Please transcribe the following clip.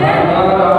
يا رب